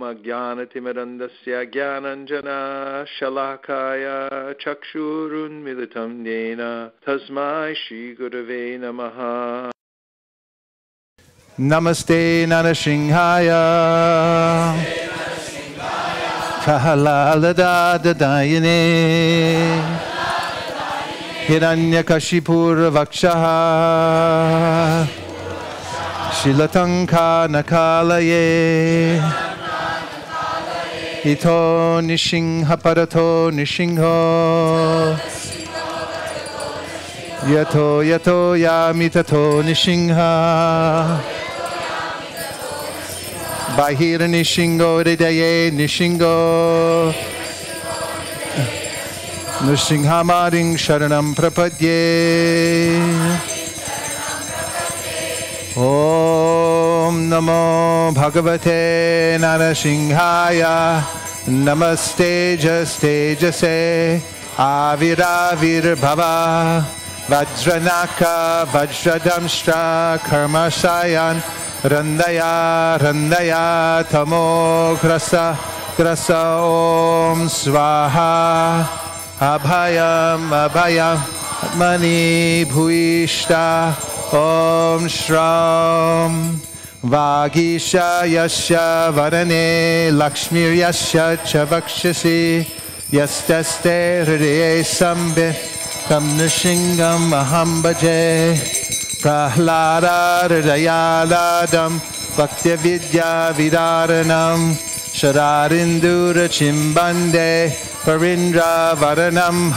अज्ञानतिमिरन्दस्य ज्ञानञ्जना शलाकाय चक्षुरुन्मिलितं येन तस्मै श्रीगुरवे नमः Namaste Narashinghaya Prahaladadadayane Hiranyakashipur Vakshaha Shilatanka Nakalaye इथो Nisingh परथो Nisingh यथो यथो यामि तथो निसिंह बाहिर्निसिंहो हृदये निसिंहो नृसिंहामारिं शरणं प्रपद्ये। ओ ओम नमो भगवते नरसिंहाय। नमस्ते जस्तेजसे आविराविर्भव। वज्रनाक वज्रदंश्च कर्मशायान् रन्दया रन्दया थमो ग्रस ग्रस ओ स्वाहा। अभयम् अभय मणि भूयिष्ठा ॐ श्रा Om Shram Vagisha Yasya Varane Lakshmir Yasya Chavakshasi Yastaste Hridaye Sambhi Tam Nishingam Aham Bhaje Prahlada Hridayaladam Bhakti Vidya Vidaranam Shararindur Chimbande Parindra Varanam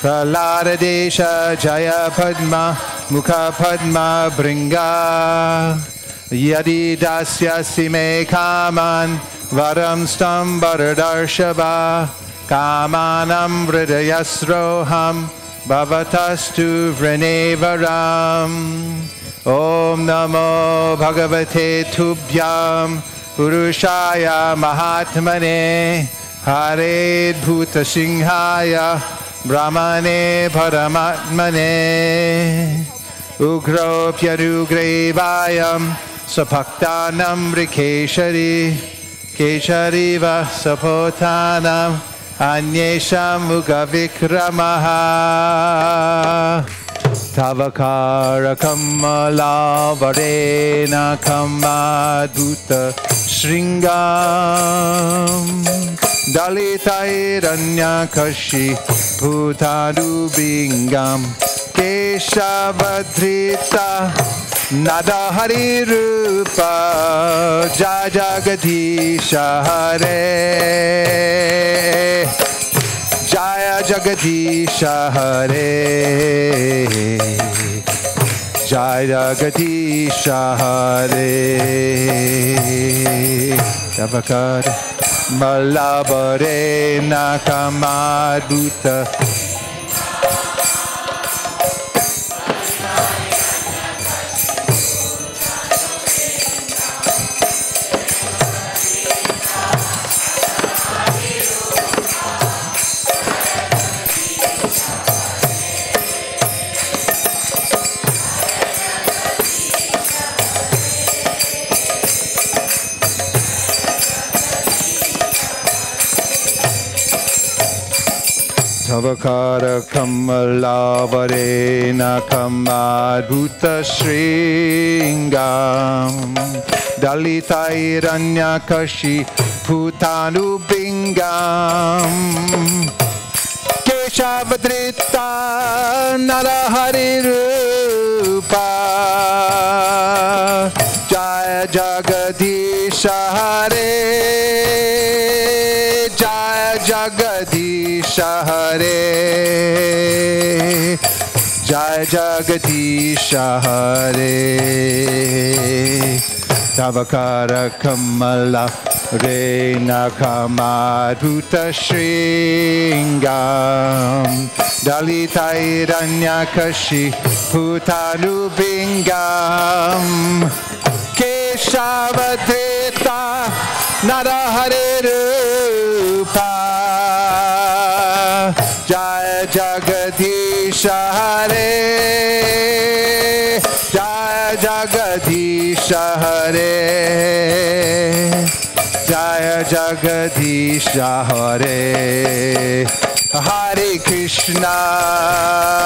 Prahlad देश जय पद्म, मुख पद्म यदि दास्यसि मे कामान् वरम स्तं वरदर्शव कामानं हृदय स्रोहम भवतस्तु वृणे वराम् ॐ नमो भगवते तुभ्यां, पुरुषाय महात्मने, हरे भूत सिंहाय ब्रह्मणे परमात्मने उग्रोऽप्यनुग्रैवायं स्वभक्ता ऋखेशरि केशरी सफोथानम् अन्येषां मुगविक्रमः तव कारकमलावरेण कमाद्भुत शृङ्गा Dalitairanyakashi Bhutadubingam Keshavadrita Nadahari Rupa Jajagadisha Hare Jaya Jagadisha Hare Jaya Jagadisha Hare Malabarena Kamaduta. Nakamaduta Tavakara Kamalavare Nakamadhuta Shringam Dalitairanyakashi Bhutanu Bingam Keshavadrita Jagadisha Hare Jaya Jagadisha Hare Tavakara Kamala Rena Kamadhuta Shringam Dalitairanyakashi Bhutanu Bingam Jaya Jagadisha Hare Jagdish हरे जय जगदीश हरे हरे कृष्णा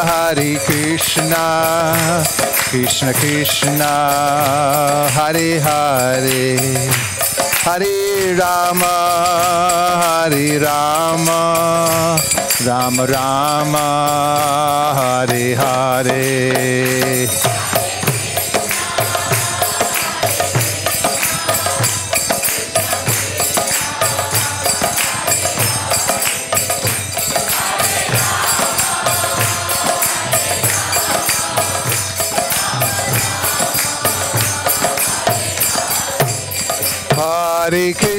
हरे कृष्णा, कृष्ण कृष्ण, हरे हरे। हरे राम हरे Ram. Ram Ram Hare Hare.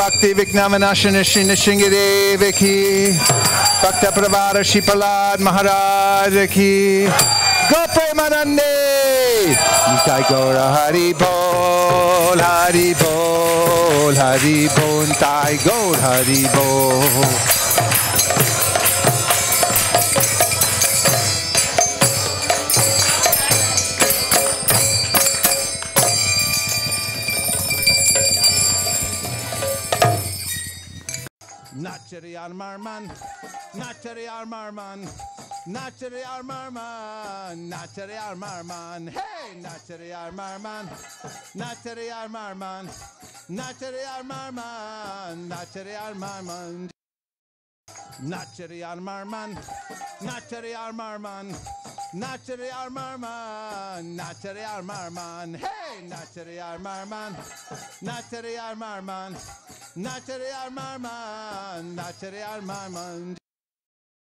Bhakti Vignamanashana Shinna Shingadev ki Bhakta Pravara Shipalad Maharaj ki Gopremanande Nitai Gora Hari Bol Hari Bol Hari Bol Nitai Gora Hari Bol Naçeri Armarman Naçeri Armarman Naçeri Armarman Naçeri Armarman Hey Naçeri Armarman Naçeri Armarman Naçeri Armarman Naçeri Armarman Naçeri Armarman Naçeri Armarman Naçeri Armarman Naçeri Armarman Hey Naçeri Armarman Naçeri Armarman Nacherear Marman, Nacherear Marman.